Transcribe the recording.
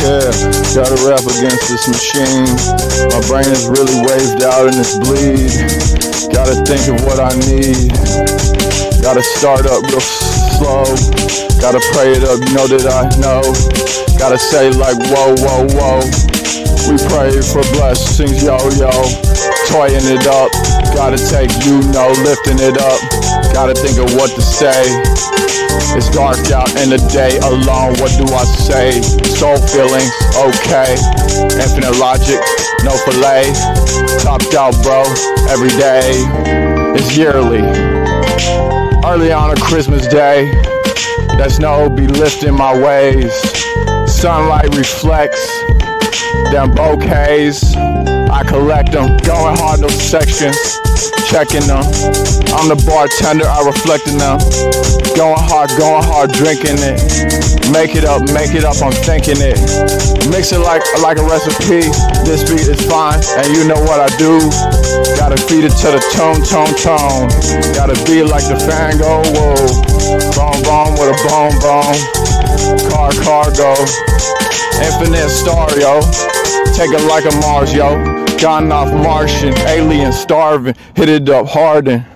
Yeah, gotta rap against this machine. My brain is really waved out and it's bleed. Gotta think of what I need. Gotta start up real slow. Gotta pray it up, you know that I know. Gotta say like whoa, whoa, whoa. We pray for blessings, yo, yo. Toying it up. Gotta take you know, lifting it up. Gotta think of what to say. It's dark out in the day alone. What do I say? Soul feelings, okay. Infinite logic, no fillet. Topped out, bro, every day. It's yearly. Early on a Christmas day, that snow be lifting my ways. Sunlight reflects them bouquets. I collect them, going hard, no sections checking them. I'm the bartender, I reflect in them. Going hard, going hard, drinking it. Make it up, make it up, I'm thinking it. Mix it like like a recipe. This beat is fine, and you know what I do. Gotta feed it to the tone, tone, tone. Gotta be like the fan go, whoa. Bone, bone with a bone, bone. Car, cargo. Infinite star, yo. Take it like a Mars, yo. Gone off Martian, alien starving, hit it up hard and